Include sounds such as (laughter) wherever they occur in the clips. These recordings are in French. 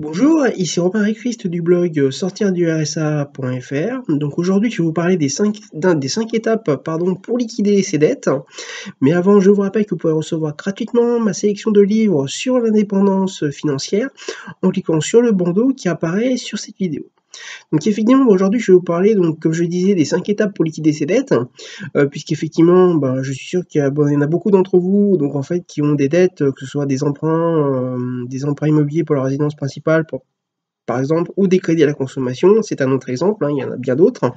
Bonjour, ici Robin Christ du blog sortirdursa.fr. Donc aujourd'hui, je vais vous parler des 5, des 5 étapes pour liquider ses dettes. Mais avant, je vous rappelle que vous pouvez recevoir gratuitement ma sélection de livres sur l'indépendance financière en cliquant sur le bandeau qui apparaît sur cette vidéo. Donc effectivement, aujourd'hui, je vais vous parler, donc, comme je disais, des cinq étapes pour liquider ses dettes, euh, puisqu'effectivement, bah, je suis sûr qu'il y, en a beaucoup d'entre vous, donc en fait, qui ont des dettes, que ce soit des emprunts, euh, des emprunts immobiliers pour la résidence principale, par exemple, ou des crédits à la consommation, c'est un autre exemple, hein, il y en a bien d'autres.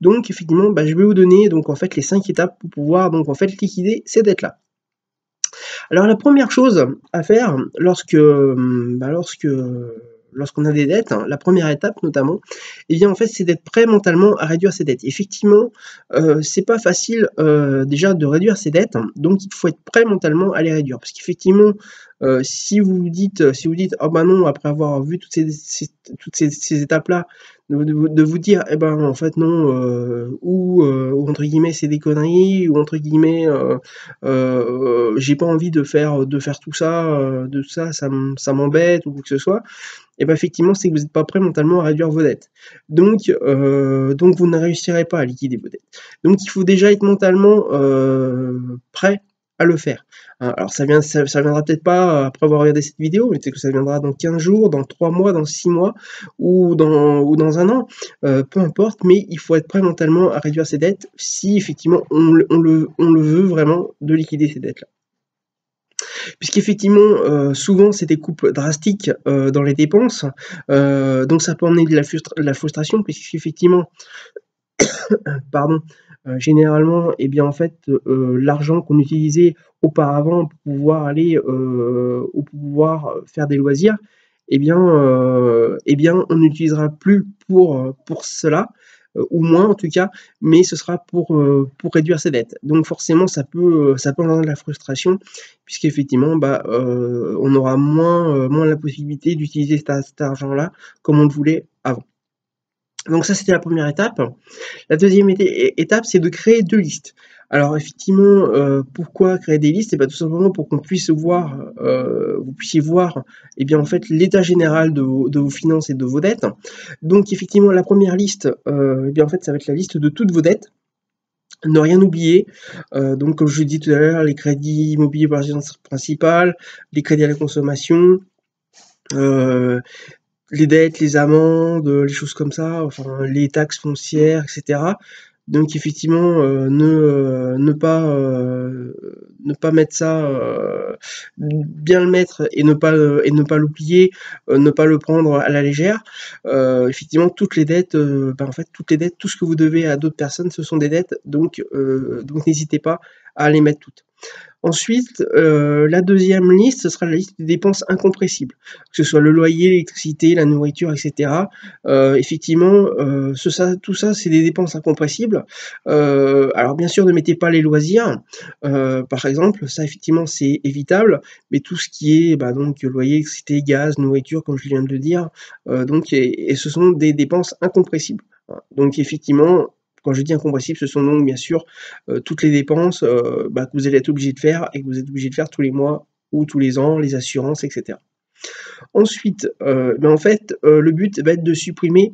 Donc effectivement, bah, je vais vous donner donc en fait les cinq étapes pour pouvoir donc en fait liquider ces dettes-là. Alors la première chose à faire lorsque, bah, lorsque lorsqu'on a des dettes, hein, la première étape notamment, eh bien en fait c'est d'être prêt mentalement à réduire ses dettes. Effectivement, euh, c'est pas facile euh, déjà de réduire ses dettes, hein, donc il faut être prêt mentalement à les réduire. Parce qu'effectivement, euh, si vous dites, si vous dites, oh bah non, après avoir vu toutes ces, toutes ces, étapes-là, de, vous dire, eh ben en fait non, ou, ou, entre guillemets c'est des conneries, ou entre guillemets j'ai pas envie de faire, de faire tout ça, de ça, ça m'embête ou quoi que ce soit et bien effectivement, c'est que vous n'êtes pas prêt mentalement à réduire vos dettes. Donc, euh, donc vous ne réussirez pas à liquider vos dettes. Donc, il faut déjà être mentalement euh, prêt à le faire. Hein, alors, ça, vient, ça, viendra peut-être pas après avoir regardé cette vidéo, mais peut-être que ça viendra dans 15 jours, dans 3 mois, dans 6 mois ou dans, un an. Euh, peu importe, mais il faut être prêt mentalement à réduire ses dettes si effectivement on, le, veut vraiment de liquider ces dettes-là puisqu'effectivement, euh, souvent c'est des coupes drastiques euh, dans les dépenses, euh, donc ça peut emmener de la, frustration, puisqu'effectivement, (coughs) pardon, généralement, eh bien en fait, l'argent qu'on utilisait auparavant pour pouvoir aller ou pouvoir faire des loisirs, eh bien, eh bien on n'utilisera plus pour, pour cela. Euh, ou moins en tout cas, mais ce sera pour, euh, pour réduire ses dettes. Donc forcément, ça peut, euh, ça peut avoir de la frustration, puisqu'effectivement, bah, on aura moins, moins la possibilité d'utiliser cet argent-là comme on le voulait. Donc ça, c'était la première étape. La deuxième étape, c'est de créer deux listes. Alors effectivement, euh, pourquoi créer des listes? Et bien tout simplement pour qu'on puisse voir, euh, vous puissiez voir, eh bien en fait l'état général de vos, finances et de vos dettes. Donc effectivement, la première liste, euh, eh bien en fait, ça va être la liste de toutes vos dettes. Ne rien oublier. donc comme je vous dis tout à l'heure, les crédits immobiliers par résidence principale, les crédits à la consommation, les dettes, les amendes, les choses comme ça, enfin les taxes foncières, etc. Donc effectivement, euh, ne, euh, ne, pas, euh, ne pas mettre ça, bien le mettre et ne pas, et ne pas l'oublier, ne pas le prendre à la légère. effectivement, toutes les dettes, ben, en fait, toutes les dettes, tout ce que vous devez à d'autres personnes, ce sont des dettes, donc, donc n'hésitez pas à les mettre toutes. Ensuite, euh, la deuxième liste, ce sera la liste des dépenses incompressibles, que ce soit le loyer, l'électricité, la nourriture, etc. Euh, effectivement, euh, tout ça, c'est des dépenses incompressibles. alors bien sûr, ne mettez pas les loisirs, par exemple, ça effectivement c'est évitable, mais tout ce qui est bah, donc loyer, électricité, gaz, nourriture, comme je viens de le dire, donc et ce sont des dépenses incompressibles. Donc effectivement, quand je dis incompressible, ce sont donc bien sûr euh, toutes les dépenses euh, bah, que vous allez être obligé de faire et que vous êtes obligé de faire tous les mois ou tous les ans, les assurances, etc. Ensuite, euh, ben, en fait, le but va être de supprimer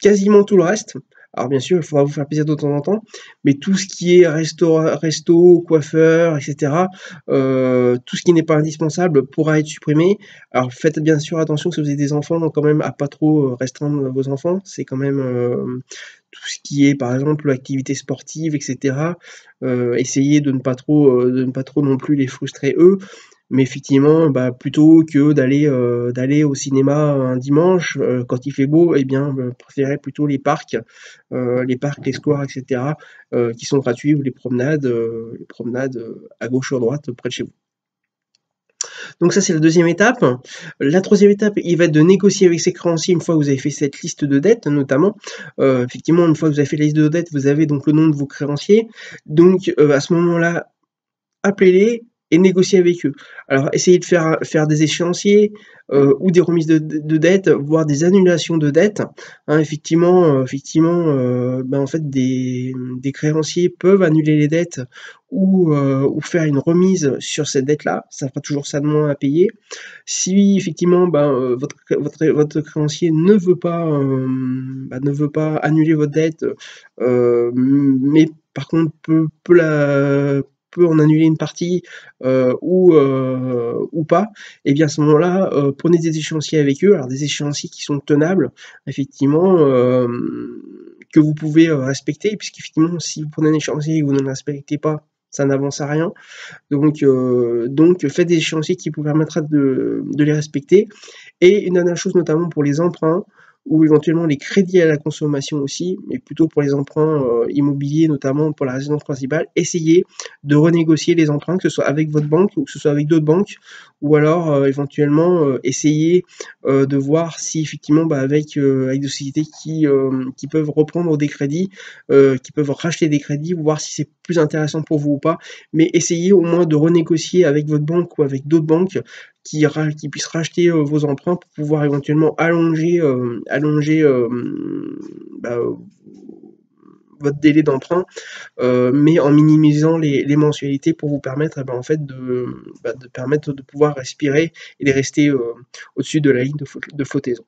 quasiment tout le reste. Alors bien sûr, il faudra vous faire plaisir de temps en temps, mais tout ce qui est resto, coiffeur, etc., tout ce qui n'est pas indispensable pourra être supprimé. Alors faites bien sûr attention si vous avez des enfants, quand même à pas trop restreindre vos enfants. C'est quand même tout ce qui est par exemple l'activité sportive, etc. Euh, essayez de ne pas trop, euh, de ne pas trop non plus les frustrer eux. Mais effectivement, bah, plutôt que d'aller euh, d'aller au cinéma un dimanche quand il fait beau, eh bien, préférez plutôt les parcs, les parcs, les squares, etc. qui sont gratuits ou les promenades, les promenades à gauche ou à droite près de chez vous. Donc ça, c'est la deuxième étape. La troisième étape, il va être de négocier avec ses créanciers une fois que vous avez fait cette liste de dettes, notamment. Euh, effectivement, une fois que vous avez fait la liste de dettes, vous avez donc le nom de vos créanciers. Donc euh, à ce moment-là, appelez-les négocier avec eux. Alors, essayez de faire, faire des échéanciers euh, ou des remises de, de, dettes, voire des annulations de dettes. Hein, effectivement, euh, effectivement euh, ben, en fait, des, créanciers peuvent annuler les dettes ou, ou faire une remise sur cette dette-là. Ça fera toujours ça de moins à payer. Si effectivement ben, votre, votre, créancier ne veut pas, ben, ne veut pas annuler votre dette, mais par contre peut la peut en annuler une partie euh, ou, euh, ou pas, et eh bien à ce moment-là, euh, prenez des échéanciers avec eux, alors des échéanciers qui sont tenables, effectivement, que vous pouvez respecter, puisqu'effectivement, si vous prenez un échéancier et que vous ne le respectez pas, ça n'avance à rien. Donc, faites des échéanciers qui vous permettra de, de, les respecter. Et une dernière chose, notamment pour les emprunts, ou éventuellement les crédits à la consommation aussi, mais plutôt pour les emprunts euh, immobiliers, notamment pour la résidence principale, essayez de renégocier les emprunts, que ce soit avec votre banque ou que ce soit avec d'autres banques, ou alors euh, éventuellement euh, essayez de voir si effectivement bah, avec, avec des sociétés qui, qui peuvent reprendre des crédits, qui peuvent racheter des crédits, voir si c'est plus intéressant pour vous ou pas, mais essayez au moins de renégocier avec votre banque ou avec d'autres banques qui, qui puissent racheter euh, vos emprunts pour pouvoir éventuellement allonger, euh, euh, bah, votre délai d'emprunt, mais en minimisant les, mensualités pour vous permettre eh ben, en fait de, bah, de, permettre de pouvoir respirer et de rester au-dessus de la ligne de, de flottaison.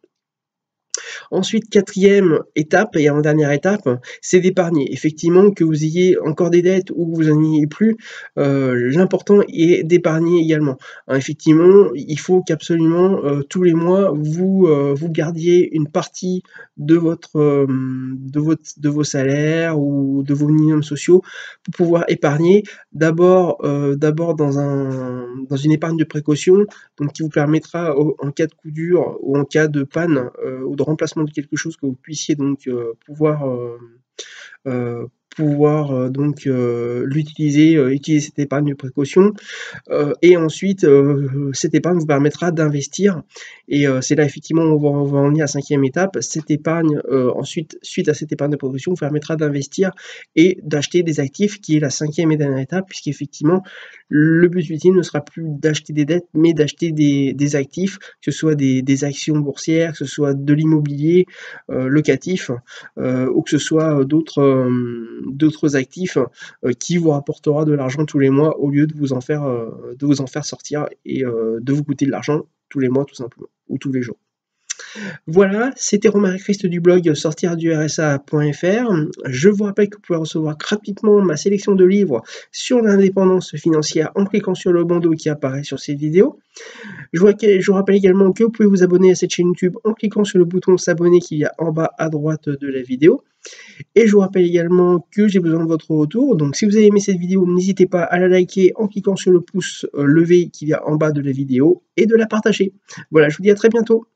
Ensuite, quatrième étape et avant-dernière étape, c'est d'épargner. Effectivement, que vous ayez encore des dettes ou que vous n'en ayez plus, euh, l'important est d'épargner également. Hein, effectivement, il faut qu'absolument euh, tous les mois, vous, euh, vous gardiez une partie de, votre, de, votre, de vos salaires ou de vos minimums sociaux pour pouvoir épargner. D'abord, d'abord dans, un, dans une épargne de précaution, donc qui vous permettra en cas de coup dur ou en cas de panne ou de remplacement de quelque chose que vous puissiez donc euh, pouvoir euh, euh, pouvoir euh, donc euh, l'utiliser, euh, utiliser cette épargne de précaution. et ensuite, cette épargne vous permettra d'investir. Et c'est là effectivement on va, on va en venir à la cinquième étape. Cette épargne, ensuite, suite à cette épargne de précaution, vous permettra d'investir et d'acheter des actifs, qui est la cinquième et dernière étape, puisqu'effectivement, le but ultime ne sera plus d'acheter des dettes, mais d'acheter des, des, actifs, que ce soit des, des, actions boursières, que ce soit de l'immobilier locatif, ou que ce soit d'autres d'autres actifs euh, qui vous rapportera de l'argent tous les mois au lieu de vous en faire, euh, de vous en faire sortir et euh, de vous coûter de l'argent tous les mois tout simplement ou tous les jours. Voilà, c'était Romain Christ du blog sortirdursa.fr. Je vous rappelle que vous pouvez recevoir gratuitement ma sélection de livres sur l'indépendance financière en cliquant sur le bandeau qui apparaît sur cette vidéo. Je vous, rappelle également que vous pouvez vous abonner à cette chaîne YouTube en cliquant sur le bouton s'abonner qui est en bas à droite de la vidéo. Et je vous rappelle également que j'ai besoin de votre retour. Donc si vous avez aimé cette vidéo, n'hésitez pas à la liker en cliquant sur le pouce euh, levé qui est en bas de la vidéo et de la partager. Voilà, je vous dis à très bientôt.